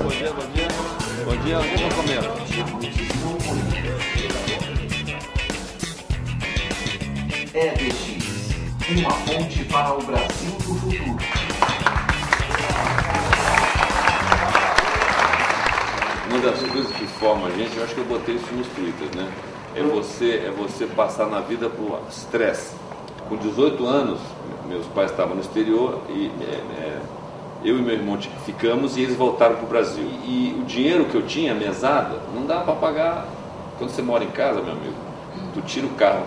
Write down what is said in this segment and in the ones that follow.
Fabiano, o que eu comendo? EBX, uma ponte para o Brasil do futuro. Uma das coisas que forma a gente, eu acho que eu botei isso nos twitters, né? É você, é você passar na vida por estresse. Com 18 anos, meus pais estavam no exterior e é, é, eu e meu irmão ficamos e eles voltaram para o Brasil. E, o dinheiro que eu tinha, mesada, não dava para pagar. Quando você mora em casa, meu amigo, tu tira o carro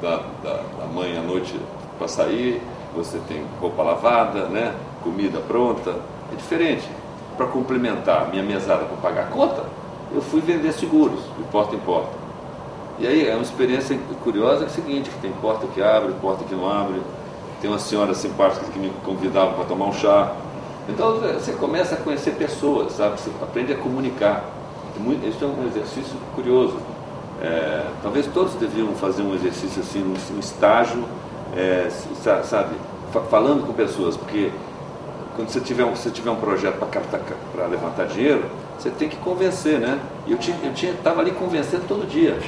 da, da, da mãe à noite para sair, você tem roupa lavada, né? comida pronta. É diferente. Para complementar minha mesada para pagar a conta, eu fui vender seguros, de porta em porta. E aí é uma experiência curiosa que é o seguinte, que tem porta que abre, porta que não abre, tem uma senhora simpática que me convidava para tomar um chá. Então você começa a conhecer pessoas, sabe? Você aprende a comunicar. Isso é um exercício curioso. É, talvez todos deviam fazer um exercício assim, um, estágio, é, sabe, falando com pessoas, porque quando você tiver um, você tiver um projeto para levantar dinheiro, você tem que convencer, né? E eu estava ali convencendo todo dia.